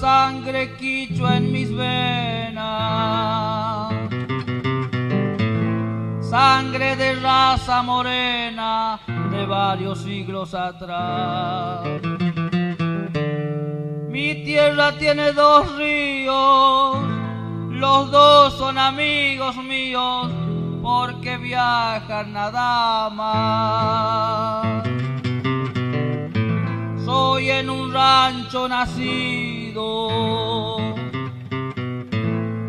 sangre quichua en mis venas, sangre de raza morena de varios siglos atrás. Mi tierra tiene dos ríos, los dos son amigos míos porque viajan nada más. Nacido.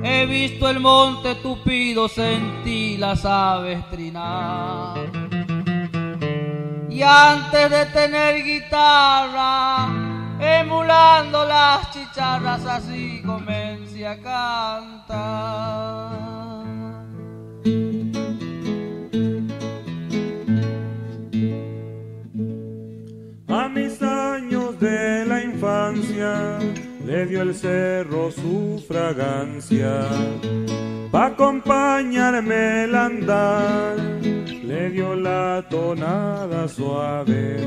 He visto el monte tupido, sentí las aves trinar. Y antes de tener guitarra, emulando las chicharras, así comencé a cantar. Le dio el cerro su fragancia. Pa' acompañarme el andar le dio la tonada suave,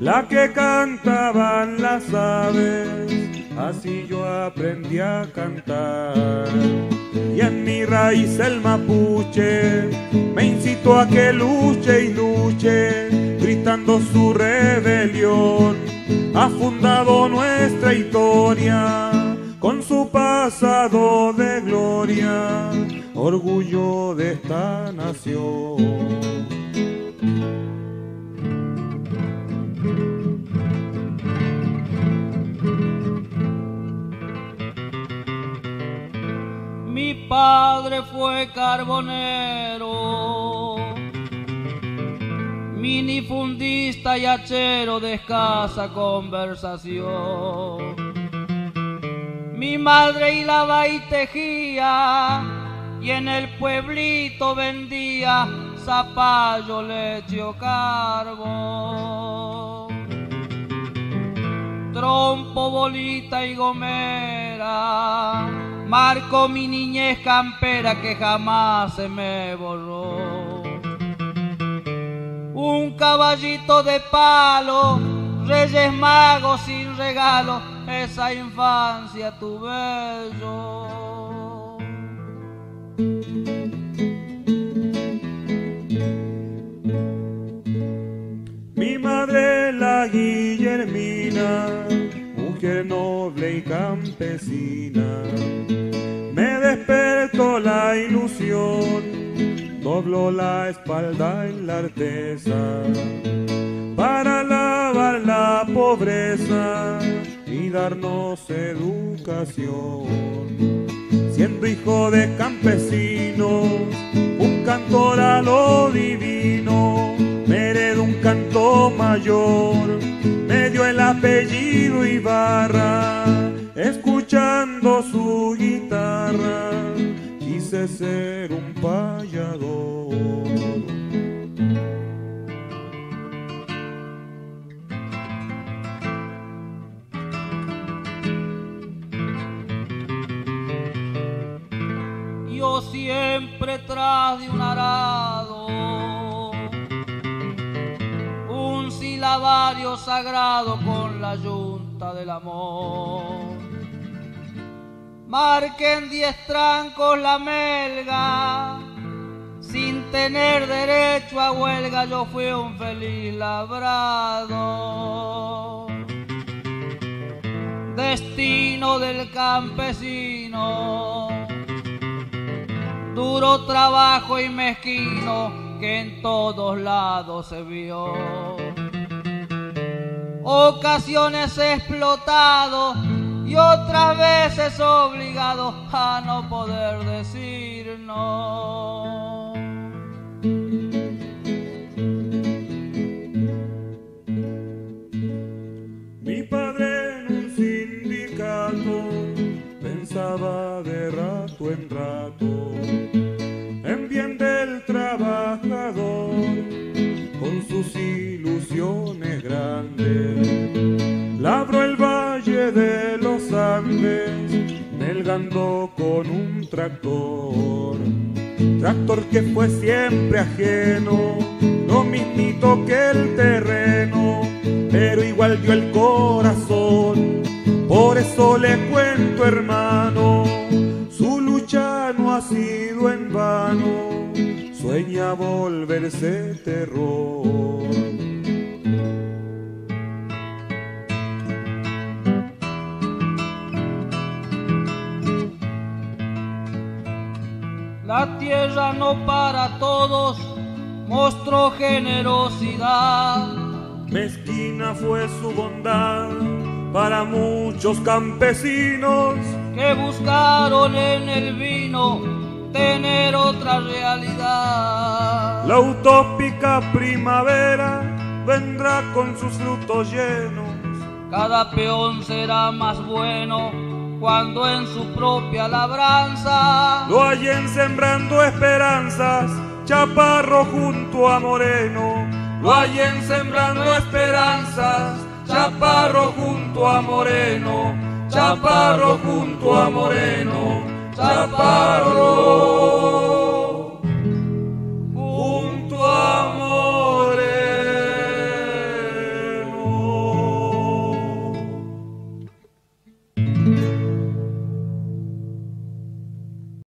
la que cantaban las aves, así yo aprendí a cantar. Y en mi raíz el mapuche me incitó a que luche y luche, gritando su rebelión, ha fundado nuestra historia con su pasado de gloria, orgullo de esta nación. Mi padre fue carbonero, minifundista y hachero de escasa conversación. Mi madre hilaba y tejía y en el pueblito vendía zapallo, leche o carbón. Trompo, bolita y gomera, marco mi niñez campera que jamás se me borró. Un caballito de palo, reyes magos sin regalo, esa infancia tuve yo. Mi madre la Guillermina, mujer noble y campesina, me despertó la ilusión, dobló la espalda en la artesa, para lavar la pobreza y darnos educación. Siendo hijo de campesinos, un cantor a lo divino, me un canto mayor, me dio el apellido Ibarra, escuchando su guitarra, quise ser un payador. Yo siempre tras de un arado, un silabario sagrado con la yunta del amor. Marquen diez trancos la melga, sin tener derecho a huelga yo fui un feliz labrado. Destino del campesino duro trabajo y mezquino que en todos lados se vio. Ocasiones explotado y otras veces obligado a no poder decir no. Mi padre en un sindicato pensaba de rato en rato en bien del trabajador con sus ilusiones grandes. Con un tractor. Tractor que fue siempre ajeno, lo mismito que el terreno, pero igual dio el corazón Por eso le cuento, hermano, su lucha no ha sido en vano, sueña volverse terror. La tierra no para todos mostró generosidad. Mezquina fue su bondad para muchos campesinos que buscaron en el vino tener otra realidad. La utópica primavera vendrá con sus frutos llenos. Cada peón será más bueno cuando en su propia labranza lo hallen sembrando esperanzas, chaparro junto a moreno, lo hallen sembrando esperanzas, chaparro junto a moreno, chaparro junto a moreno, chaparro